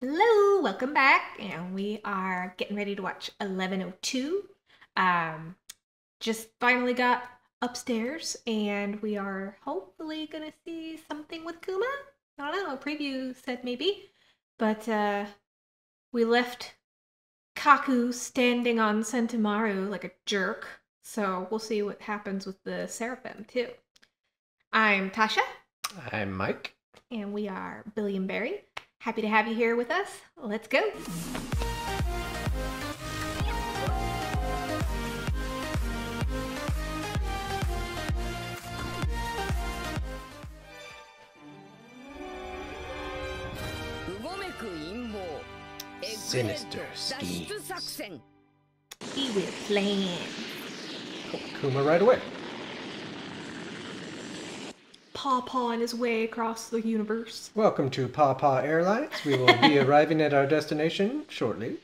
Hello, welcome back, and we are getting ready to watch 1102. Um, just finally got upstairs, and we are hopefully gonna see something with Kuma. I don't know. A preview said maybe, but uh, we left Kaku standing on Sentomaru like a jerk. So we'll see what happens with the Seraphim too. I'm Tasha, I'm Mike. and we are Billion Beri. Happy to have you here with us. Let's go. Sinister schemes. He will plan. Kuma right away Paw Paw on his way across the universe. Welcome to Paw Paw Airlines. We will be arriving at our destination shortly.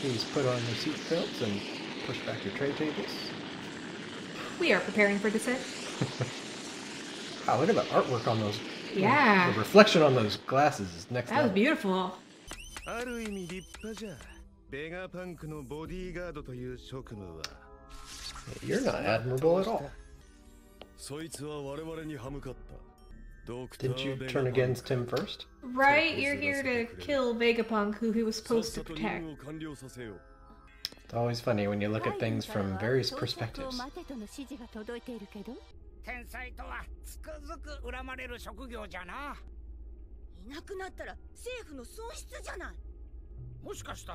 Please put on your seatbelts and push back your tray tables. We are preparing for descent. Wow, look at the artwork on those. Yeah. The reflection on those glasses is next That was level. beautiful. ある意味立派じゃベガパンクのボディーガードという職務は You're not admirable at all. Didn't ー you ベガ turn パンク against him first? Right? You're here to kill Vegapunk, who he was さっ supposed to さと protect. 任務を完了させよう It's always funny when you look at things from various perspectives. 天才とはつくづく恨まれる職業じゃないなくなったら政府の損失じゃない Except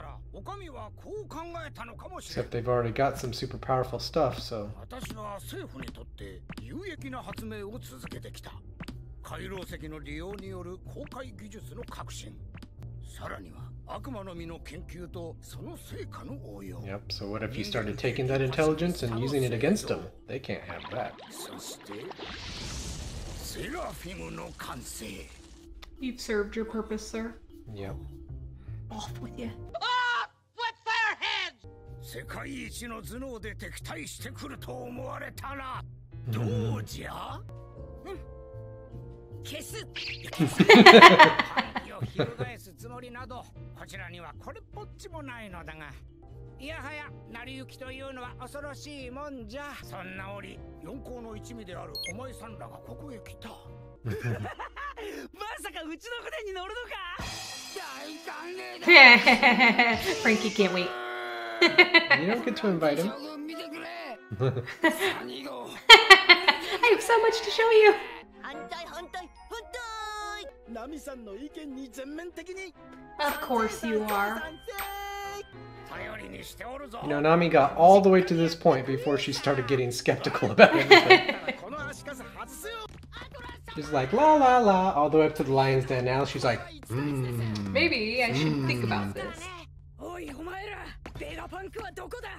ない they've already got some super powerful stuff, so 私は政府にとって有益な発明を続けてきた回廊石の利用による公開技術の革新さらには悪魔の実の研究とその成果の応用 yep. So what if you started taking that intelligence and using it against them? They can't have that. そしてセラフィムの完成 You've served your purpose, sir. Yep. Off with you. 世界一の頭脳で敵対してくると思われたらどうじゃ？消す。反旗を翻すつもりなどこちらにはこれっぽっちもないのだがいやはや成り行きというのは恐ろしいもんじゃ。そんな折四皇の一味であるお前さんらがここへ来た。まさかうちの船に乗るのか？Franky can't wait. you don't get to invite him. I have so much to show you. Of course you are. You know, Nami got all the way to this point before she started getting skeptical about everything. she's like, la la la, all the way up to the lion's den. Now she's like, mm. Maybe. I should think about this. おいお前らベガパンクはどこだ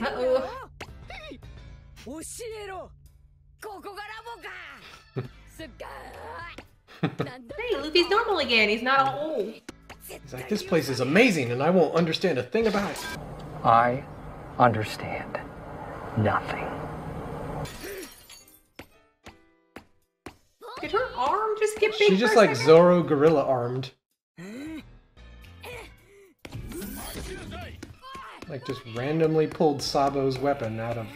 Uh oh. 教えろここがラボかすっがーなんだ Hey, Luffy's normal again. He's not all old. He's like, this place is amazing and I won't understand a thing about it. I understand nothing. Did her arm just get big? She for just a like second? Zoro gorilla armed. Like just randomly pulled Sabo's weapon out of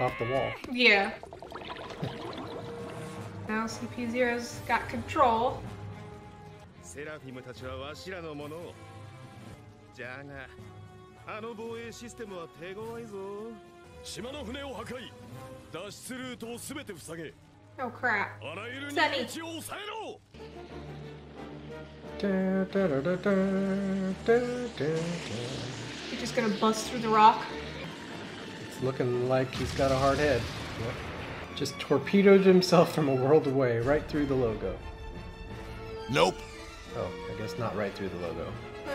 off the wall. Yeah. Now CP0's got control. セラフィムたちはわしらのものをじゃがあの防衛システムは手強いぞ島の船を破壊脱出ルートを全て塞げ Oh crap. あらゆる逃 Sunny. げ道を抑えろ Da, da, da, da, da, da, da, da. He's just gonna bust through the rock. It's looking like he's got a hard head. Yep. Just torpedoed himself from a world away, right through the logo. Nope Oh, I guess not right through the logo.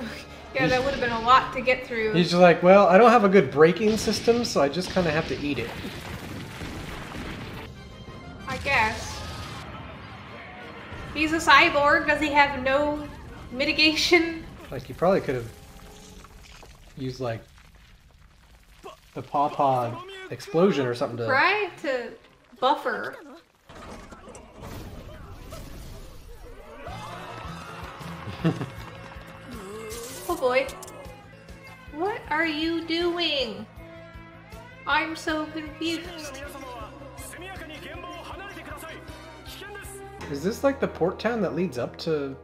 Yeah, that would have been a lot to get through. He's just like, well, I don't have a good braking system, so I just kind of have to eat it. I guess. He's a cyborg. Does he have no mitigation? Like, he probably could have use like the paw pod explosion or something to right to buffer. oh boy. What are you doing? I'm so confused. Is this like the port town that leads up to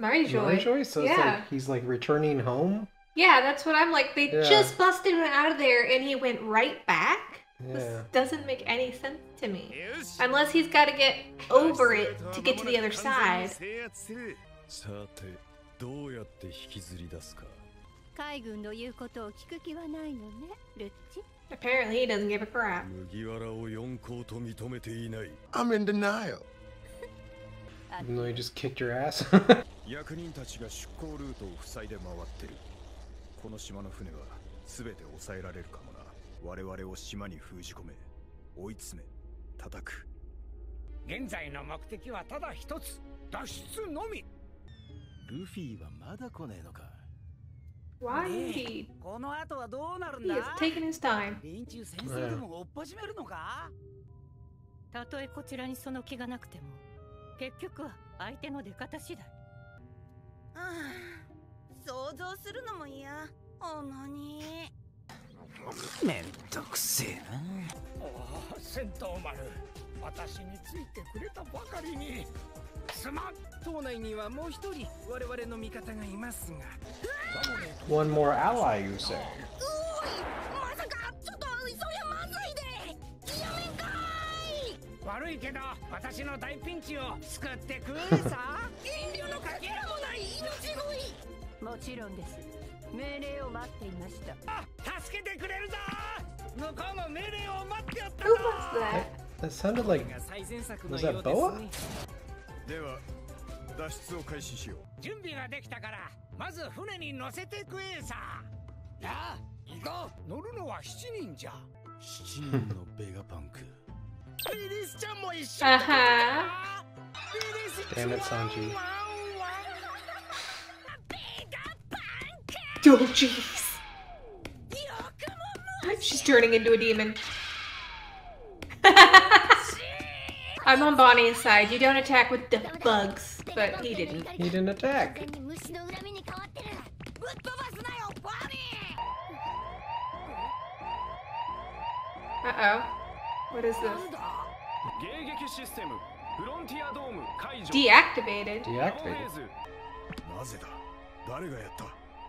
Marijoy? Marijoy? So yeah. Like he's like returning home? Yeah, that's what I'm like. They Yeah. just busted him out of there and he went right back? Yeah. This doesn't make any sense to me. よし Unless he's got to get over it to get to the other side. 制圧するさてどうやって引きずり出すか海軍の言うことを聞く気はないのねルッチ Apparently, he doesn't give a crap. 麦わらを四校と認めていない I'm in denial Even though he just kicked your ass? 役人たちが出港ルートを塞いで回ってる この島の船は全て抑えられるかもな。我々を島に封じ込め追い詰め叩く。現在の目的はただ一つ。脱出のみ。ルフィはまだ来ねえのか。Why indeed? この後はどうなるん He だ is taking his time. 連中先生でも追っ始めるのか？たとえこちらにその気がなくても結局は相手の出方次第。ああ想像するのも嫌。ほんまにめんどくせえな。おお戦闘丸。私についてくれたばかりに。すまん島内にはもう一人。我々の味方がいますが。One more ally, you say? まさかちょっとそりゃまずいで。やめんか悪いけど私の大ピンチを救ってく もちろんです。命令を待っていました。あ助けてくれるぞ！向こうも命令を待ってやった was that? That sounded like Was の that ようです Boa? ねでは脱出を開始しよう。準備ができたからまず船に乗せてくれさ。なあ行こう。乗るのは7人じゃ。7人のベガパンク。リリスちゃんも一緒 Uh ス Damn it, Sanji. Oh, jeez. She's turning into a demon. I'm on Bonney's side. You don't attack with the bugs, but he didn't. He didn't attack. Uh-oh. What is this? Deactivated. Deactivated.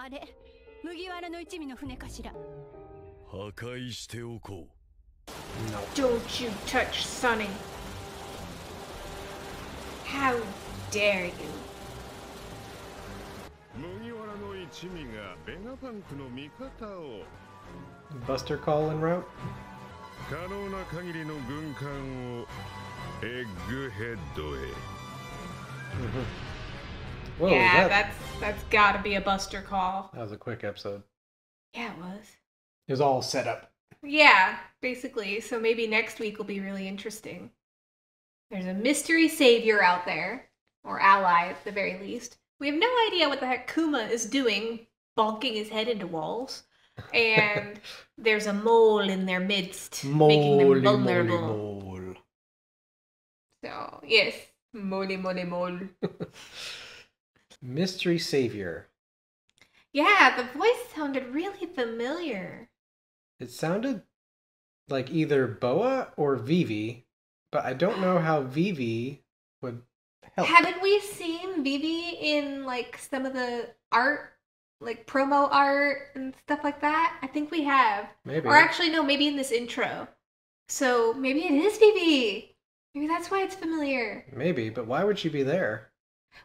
あれ麦わらの一味の船かしら破壊しておこう Don't you touch Sunny. How dare you? 麦わらの一味がベガパンクの味方を Buster call en route? 可能な限りの軍艦をエッグヘッドへ Whoa, yeah, that, that's that's gotta be a Buster call. that was a quick episode. Yeah, it was. It was all set up. Yeah, basically. So maybe next week will be really interesting. There's a mystery savior out there, or ally at the very least. We have no idea what the heck Kuma is doing, bonking his head into walls. And there's a mole in their midst, making them vulnerable. moly, mole. So, yes, mole, mole, mole. Mystery Savior. Yeah, the voice sounded really familiar. It sounded like either Boa or Vivi, but I don't know how Vivi would help. Haven't we seen Vivi in like some of the art, like promo art and stuff like that? I think we have. Maybe. Or actually, no, maybe in this intro. So maybe it is Vivi. Maybe that's why it's familiar. Maybe, but why would she be there?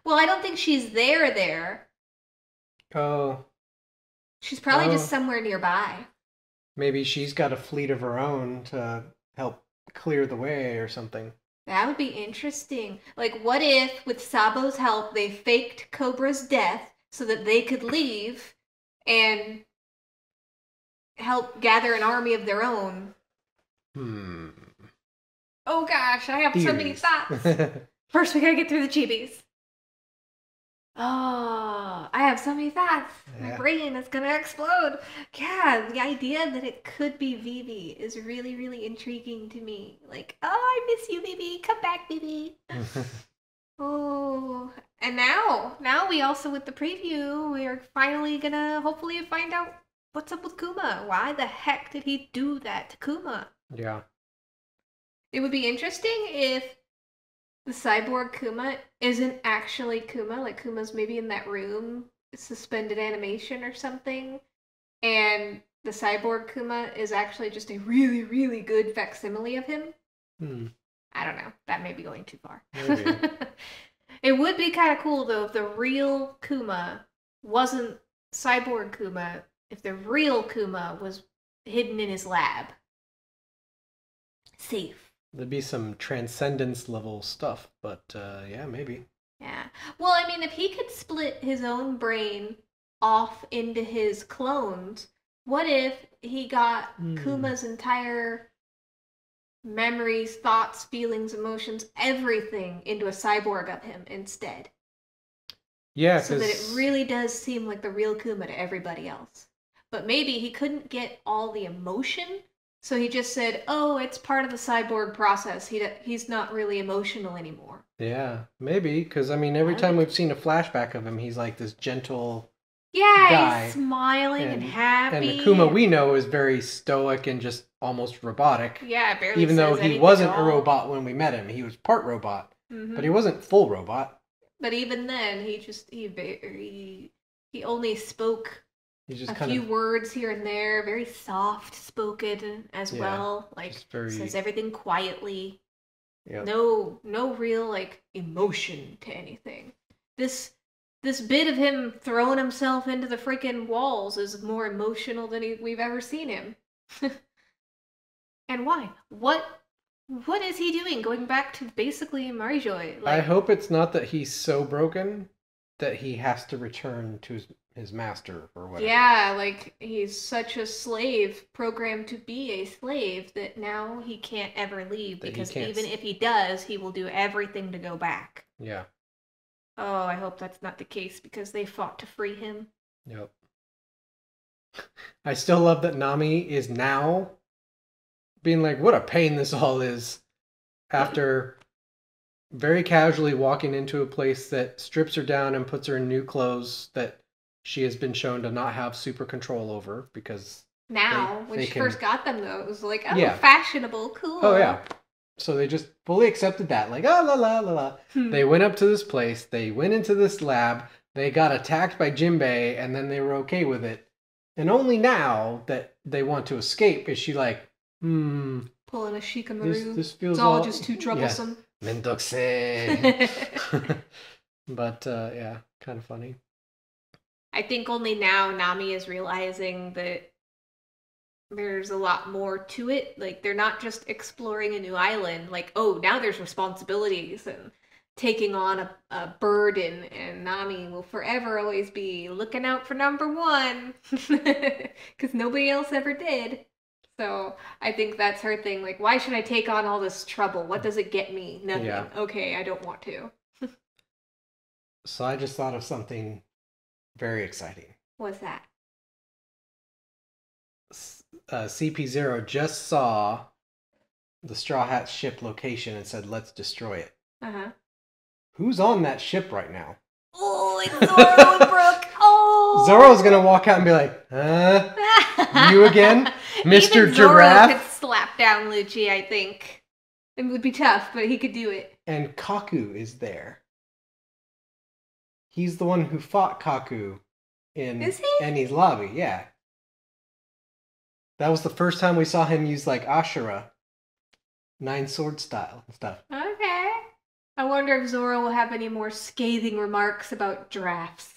Well, I don't think she's there. There, Oh, she's probably just Oh. somewhere nearby. maybe she's got a fleet of her own to help clear the way or something. That would be interesting. Like, what if, with Sabo's help, they faked Cobra's death so that they could leave and help gather an army of their own? Hmm. Oh gosh, I have so many thoughts. First, we gotta get through the chibis. Oh, I have so many thoughts. My brain is gonna explode. Yeah, the idea that it could be Vivi is really, really intriguing to me. Like, oh, I miss you, Vivi. Come back, Vivi. Oh, and now, now we also with the preview, we are finally gonna hopefully find out what's up with Kuma. Why the heck did he do that to Kuma? yeah. It would be interesting if the cyborg Kuma isn't actually Kuma, like Kuma's maybe in that room, suspended animation or something, and the cyborg Kuma is actually just a really, really good facsimile of him. Hmm. I don't know. That may be going too far. It would be kind of cool though if the real Kuma wasn't cyborg Kuma, if the real Kuma was hidden in his lab. Safe. There'd be some transcendence level stuff, but uh, yeah, maybe. Yeah. Well, I mean, if he could split his own brain off into his clones, what if he got Hmm. Kuma's entire memories, thoughts, feelings, emotions, everything into a cyborg of him instead? Yeah, so that it really does seem like the real Kuma to everybody else. But maybe he couldn't get all the emotion, so he just said, "Oh, it's part of the cyborg process. He he's not really emotional anymore." Yeah, maybe because I mean, every I time we've seen a flashback of him, he's like this gentle, Yeah, Guy. he's smiling and, and happy. and the Kuma we know is very stoic and just almost robotic. yeah, barely Even though he wasn't a robot when we met him, he was part robot, Mhm. but he wasn't full robot. But even then, he just he very he only spoke He just a few of words here and there, very soft spoken as Yeah, well. Like very- says everything quietly. yeah. No, no real like emotion to anything. This this bit of him throwing himself into the freaking walls is more emotional than he, we've ever seen him. and why? What what is he doing? Going back to basically Marijoy? I hope it's not that he's so broken that he has to return to his, his master or whatever. Yeah, like he's such a slave, programmed to be a slave, that now he can't ever leave That he because can't even s- if he does, he will do everything to go back. Yeah. Oh, I hope that's not the case because they fought to free him. Yep. I still love that Nami is now being like, what a pain this all is. After very casually walking into a place that strips her down and puts her in new clothes that she has been shown to not have super control over because. Now, They- when they she can- first got them, though, it was like, oh, Yeah. fashionable, cool. Oh, yeah. So they just fully accepted that. Like, ah, la, la, la, la. Hmm. They went up to this place, they went into this lab, they got attacked by Jinbei, and then they were okay with it. And only now that they want to escape is she like, hmm, Pulling a Shikamaru. this, this feels it's all all just too yeah, troublesome. Mendoxe. but uh, yeah, kind of funny. I think only now Nami is realizing that there's a lot more to it. Like they're not just exploring a new island. Like oh, now there's responsibilities and taking on a, a burden. And Nami will forever always be looking out for number one because nobody else ever did. So I think that's her thing. Like, why should I take on all this trouble? What does it get me? Nothing. Yeah. Okay, I don't want to. So I just thought of something very exciting. What's that? Uh, CP0 just saw the Straw Hat ship location and said, let's destroy it. Uh huh. Who's on that ship right now? Oh, it's Zoro and Brook. Oh, Zoro's gonna walk out and be like, huh? You again? Mr. Even Zoro Giraffe? could slap down Lucci, I think. It would be tough, but he could do it. And Kaku is there. He's the one who fought Kaku in Is he? Lobby, yeah. That was the first time we saw him use like Ashura, nine sword style and stuff. Okay. I wonder if Zoro will have any more scathing remarks about giraffes.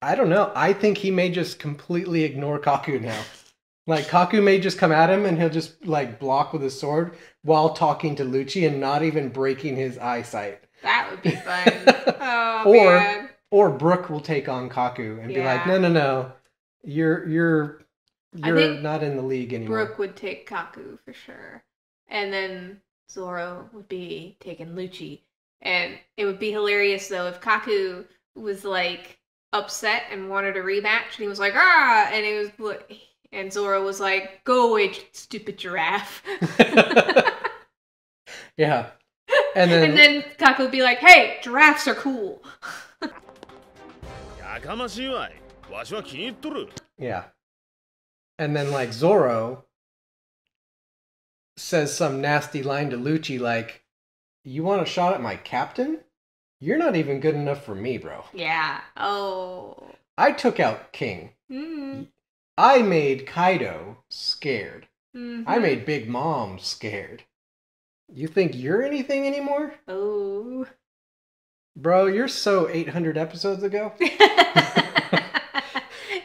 I don't know. I think he may just completely ignore Kaku now. Like Kaku may just come at him and he'll just like block with his sword while talking to Lucci and not even breaking his eyesight. That would be fun. oh Or- man. Or Brook will take on Kaku and be like, "No, no, no, you're you're you're not in the league anymore." Brook would take Kaku for sure. And then Zoro would be taking Lucci. And it would be hilarious though if Kaku was like upset and wanted a rematch and he was like, ah and it was like and Zoro was like, Go away, stupid giraffe. yeah, and then, Kakko then Kaku would be like, hey, giraffes are cool. yeah. And then, like, Zoro says some nasty line to Lucci, like, you want a shot at my captain? You're not even good enough for me, bro. Yeah. Oh. I took out King. Mm. I made Kaido scared. Mm -hmm. I mm-hmm. made Big Mom scared. You think you're anything anymore? Oh. Bro, you're so 800 episodes ago.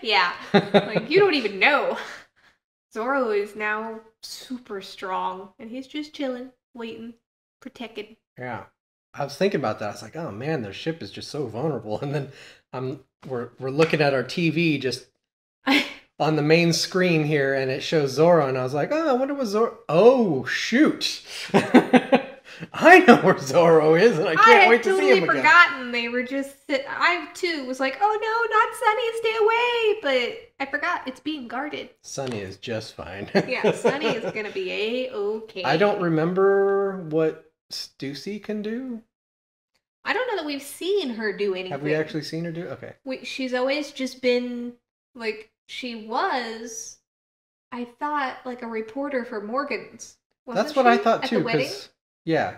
yeah. Like you don't even know. Zoro is now super strong and he's just chilling, waiting, protected. yeah. I was thinking about that. I was like, oh man, their ship is just so vulnerable. And then I'm we're we're looking at our TV just on the main screen here and it shows Zoro and I was like, oh, I wonder what Zoro Oh shoot. I know where Zoro is and I can't had wait to totally see him again. forgotten they were just I too was like, oh no, not Sunny, stay away. But I forgot it's being guarded. Sunny is just fine. Yeah, Sunny is gonna be a okay. I don't remember what Stussy can do. I don't know that we've seen her do anything. Have we actually seen her do? Okay. we, she's always just been like she was i thought like a reporter for Morgans Wasn't That's what I thought at too. Because yeah,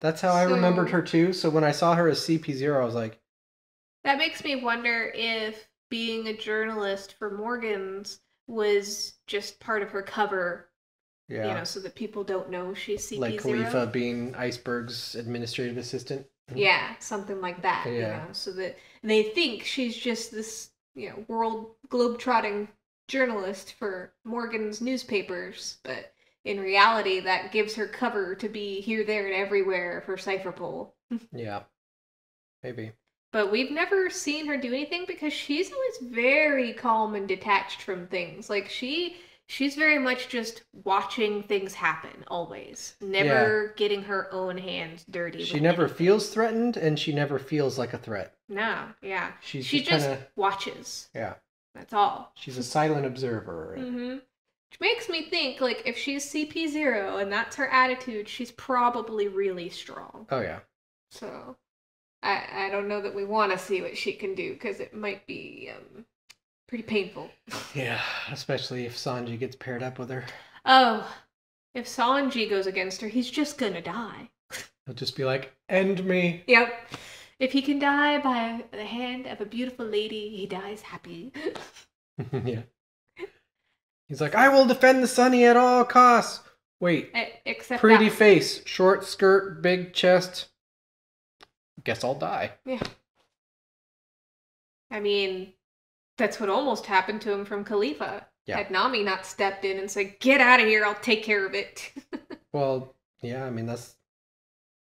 that's how I remembered her too. So when I saw her as CP zero, I was like, that makes me wonder if being a journalist for Morgans was just part of her cover yeah, you know so that people don't know she's cp0 like Kalifa being Iceberg's administrative assistant. yeah something like that you Yeah. know so that they think she's just this you know world globe-trotting journalist for Morgans newspapers but in reality that gives her cover to be here there and everywhere for Cipher Pol Yeah, maybe. but we've never seen her do anything because she's always very calm and detached from things like she she's very much just watching things happen always never getting her own hands dirty She never anything. feels threatened, and she never feels like a threat. No yeah. She's she just kinda- watches. Yeah, that's all. She's a silent observer. hmm which makes me think like if she's cp0 and that's her attitude she's probably really strong. Oh yeah, so i i don't know that we want to see what she can do because it might be um pretty painful. Yeah. Especially if Sanji gets paired up with her, oh if sanji goes against her he's just gonna die. He'll just be like, "End me." yep if he can die by the hand of a beautiful lady he dies happy yeah. He's like, "I will defend the Sunny at all costs." Wait, except pretty face, short skirt, big chest. Guess I'll die. Yeah. I mean, that's what almost happened to him from Kalifa. Yeah. Had Nami not stepped in and said, "Get out of here! I'll take care of it." Well, yeah, I mean that's.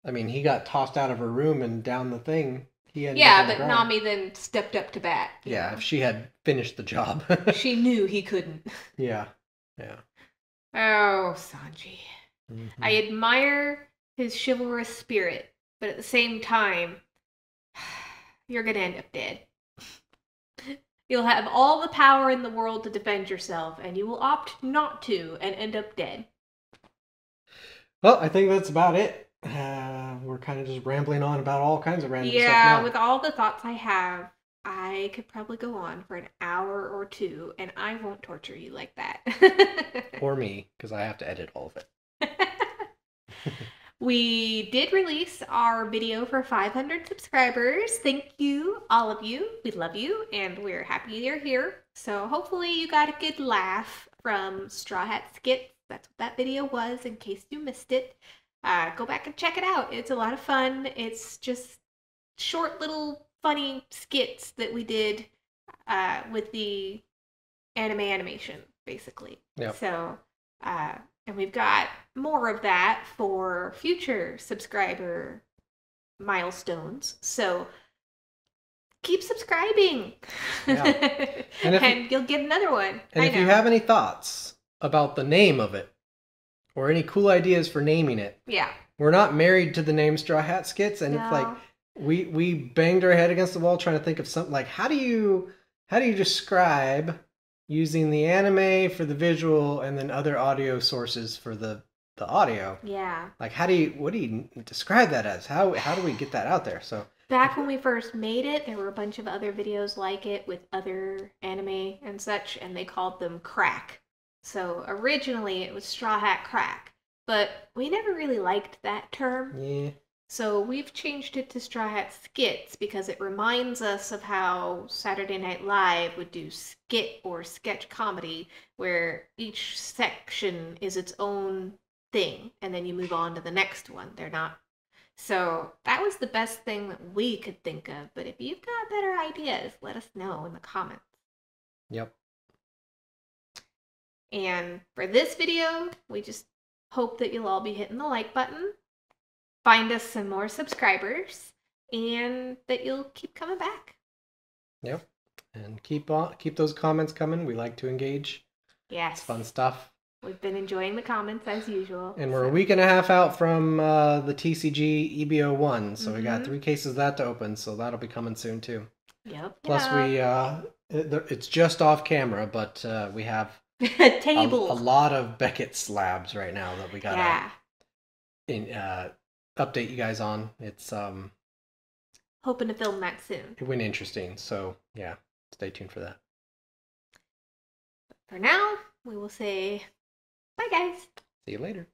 I mean, he got tossed out of her room and down the thing. He ended up yeah, on the but ground. Nami then stepped up to bat. you Yeah, know. if she had finished the job. she knew he couldn't. yeah, yeah. Oh, Sanji. Mhm. I admire his chivalrous spirit, but at the same time, you're gonna end up dead. You'll have all the power in the world to defend yourself, and you will opt not to and end up dead. Well, I think that's about it. We're kind of just rambling on about all kinds of random yeah, stuff now. with all the thoughts I have, I could probably go on for an hour or two, and I won't torture you like that. Or me, because I have to edit all of it. we did release our video for 500 subscribers. Thank you, all of you. We love you, and we're happy you're here. So hopefully you got a good laugh from Straw Hat Skits. That's what that video was, in case you missed it. Uh, go back and check it out. It's a lot of fun. It's just short little funny skits that we did uh, with the anime animation. basically. Yep. So, uh, and we've got more of that for future subscriber milestones. So keep subscribing. Yeah. and, And if you- you'll get another one. And I if you have any thoughts about the name of it, or any cool ideas for naming it, Yeah. we're not married to the name Straw Hat Skits, and it's like we we banged our head against the wall trying to think of something like how do you how do you describe using the anime for the visual and then other audio sources for the the audio Yeah. like how do you what do you describe that as how how do we get that out there so Back when we first made it, there were a bunch of other videos like it with other anime and such, and they called them crack. So originally it was Straw Hat Crack, but we never really liked that term. yeah So we've changed it to Straw Hat Skits because it reminds us of how Saturday Night Live would do skit or sketch comedy, where each section is its own thing, and then you move on to the next one. They're not. So that was the best thing that we could think of. But if you've got better ideas, let us know in the comments. yep And for this video, we just hope that you'll all be hitting the like button, find us some more subscribers, and that you'll keep coming back. yep and keep on keep those comments coming we like to engage Yes. it's fun stuff We've been enjoying the comments as usual. and we're a week and a half out from uh, the TCG EBO one, so we got Mhm. three cases of that to open, so that'll be coming soon too. Yep. Plus, we uh, it, it's just off camera, but uh, we have we a, table. a lot of Beckett slabs right now that we gotta yeah. in, uh, update you guys on. It's um Hoping to film that soon. it went interesting, so yeah, stay tuned for that. For now, we will say bye, guys. See you later.